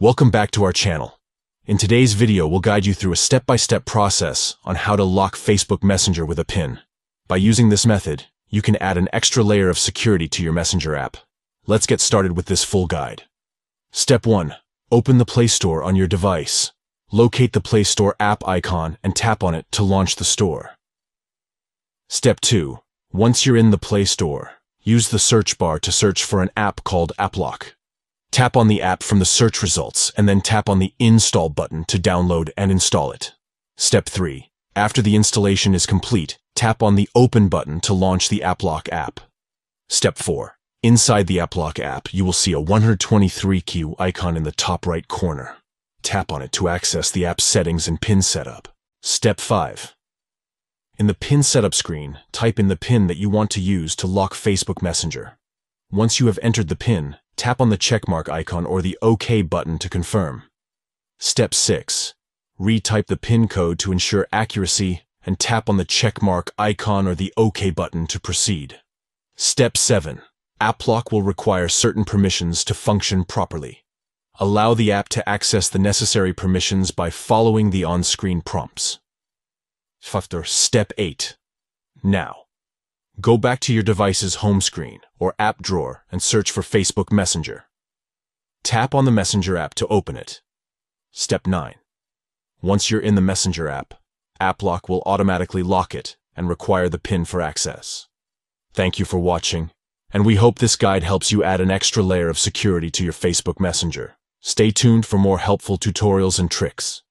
Welcome back to our channel. In today's video, we'll guide you through a step-by-step process on how to lock Facebook Messenger with a PIN. By using this method, you can add an extra layer of security to your Messenger app. Let's get started with this full guide. Step 1. Open the Play Store on your device. Locate the Play Store app icon and tap on it to launch the store. Step 2. Once you're in the Play Store, use the search bar to search for an app called AppLock. Tap on the app from the search results and then tap on the Install button to download and install it. Step 3. After the installation is complete, tap on the Open button to launch the AppLock app. Step 4. Inside the AppLock app, you will see a 123Q icon in the top right corner. Tap on it to access the app settings and PIN setup. Step 5. In the PIN setup screen, type in the PIN that you want to use to lock Facebook Messenger. Once you have entered the PIN, tap on the checkmark icon or the OK button to confirm. Step 6. Retype the PIN code to ensure accuracy and tap on the checkmark icon or the OK button to proceed. Step 7. AppLock will require certain permissions to function properly. Allow the app to access the necessary permissions by following the on-screen prompts. Step 8. Now, Go back to your device's home screen or app drawer and search for Facebook Messenger. Tap on the Messenger app to open it. Step 9. Once you're in the Messenger app, AppLock will automatically lock it and require the PIN for access. Thank you for watching, and we hope this guide helps you add an extra layer of security to your Facebook Messenger. Stay tuned for more helpful tutorials and tricks.